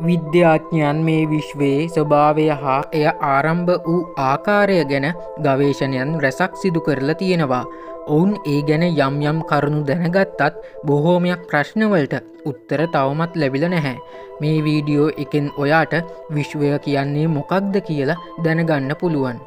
විද්‍යාඥයන් මේ විශ්වයේ ස්වභාවය හා එය ආරම්භ වූ ආකාරය ගැන ගවේෂණයන් රැසක් සිදු කරලා තියෙනවා. ඔවුන් ඒ ගැන යම් යම් කරුණු දැනගත්තත් බොහෝමයක් ප්‍රශ්නවලට උත්තර තවමත් ලැබිල නැහැ. මේ වීඩියෝ එකෙන් ඔයාට විශ්වය කියන්නේ මොකක්ද කියලා දැනගන්න පුළුවන්.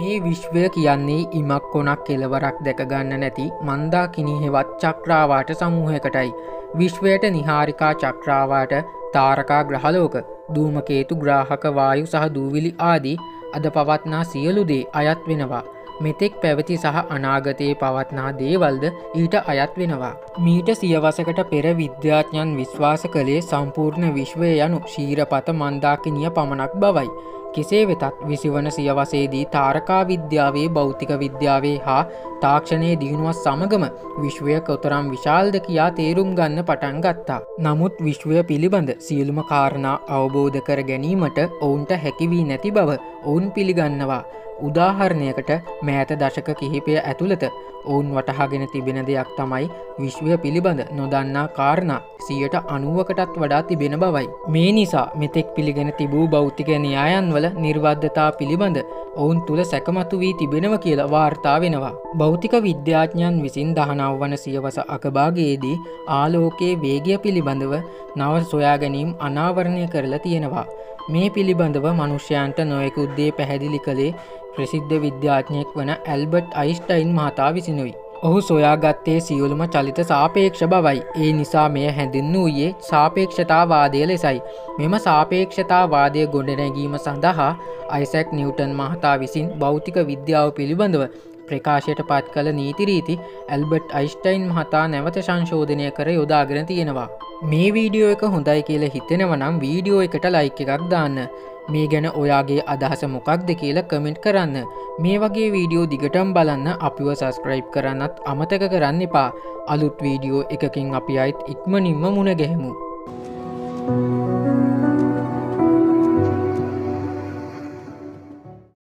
මේ විශ්වය කියන්නේ ඉමක් කොනක් කෙලවරක් දැකගන්න නැති මන්දා කිනිහෙවත් චක්‍රාවාට සමූහයකටයි. විශ්වයට නිහාරිකා චක්‍රාවාට තාරකා ග්‍රහලෝක දූමකේතු ග්‍රාහක වායු සහ දූවිලි ආදී අද පවත්නා සියලුදේ අයත් වෙනවා. මෙතෙක් පැවති සහ අනාගතයේ පවත්නා දේවල්ද ඊට අයත් වෙනවා. මීට සියවසකට පෙර විද්‍යාඥන් විශ්වාස කළේ සම්පූර්ණ විශ්වය යනු ශීරපත මන්දාකිනිය පමණක් බවයි. කෙසේ වෙතත් විසිවන සියවසේදී තාරකා විද්‍යාවේ භෞතික විද්‍යාවේ හා තාක්ෂණය දියුණුවත් සමගම විශ්වය කොතරම් විශාල්ද කියා තේරුම් ගන්න පටන් ගත්තා. නමුත් විශ්වය පිළිබඳ සියලුම කාරණා අවබෝධ කර ගැනීමට ඔවුන්ට හැකිවී නැති බව ඔවුන් පිළිගන්නවා. උදාහරණයකට මෑත දශක කිහිපය ඇතුළත ඔවුන් වටහාගෙන තිබෙන දෙයක් තමයි විශ්වය පිළිබඳ නොදන්නා කාරණා සියට අනුවකටත් වඩා තිබෙන බවයි. මේ නිසා මෙතෙක් පිළිගෙන තිබූ භෞතික න්‍යායන්වල නිර්වද්ධතා පිළිබඳ ඔවුන් තුළ සැකමතු වී තිබෙනව කියලා වාර්තා වෙනවා. භෞතික විද්‍යාඥන් විසින් දහනව වන සියවස අකභාගයේදී ආලෝකයේ වේගය පිළිබඳව නව සොයා ගැනීම් අනාවරණය කරලා තියෙනවා. මේ පිළිබඳව මනුෂ්‍යයන්ට නොයකුද්දේ පැහැදිලි කළේ ප්‍රසිද්ධ විද්‍යාඥයෙක් වන ඇල්බට් අයිස්ටයින් මහතා විසිනුයි. ඔහු සොයාගත්තේ සියලුම චලිත සාපේක්ෂ බවයි. ඒ නිසා මෙය හැඳින් වූයේ සාපේක්ෂතාවාදය ලෙසයි. මෙම සාපේක්ෂතාවාදය ගොඩනැගීම සඳහා අයිසැක් නිවටන් මහතා විසින් භෞතික විද්‍යාව පිළිබඳව ප්‍රකාශයට පත් කළ නීතිරීති ඇල්බට් අයිස්ටයින් මහතා නැවත සංශෝධනය කර යොදාගෙන තියෙනවා. මේ වීඩියෝ එක හොඳයි කියල හිතෙනවනම් වීඩියෝ එකට ලයික් එකක් දාන්න. මේ ගැන ඔයාගේ අදහස මොකක්ද කියලා කමෙන්ට් කරන්න. මේ වගේ වීඩියෝ දිගටම් බලන්න අපිව සස්ක්‍රයිබ් කරන්නත් අමතක කරන්න එපා. අලුත් වීඩියෝ එකකින් අපි අයිත් ඉක්මනින්ම මුණ ගැහෙමු. Thank you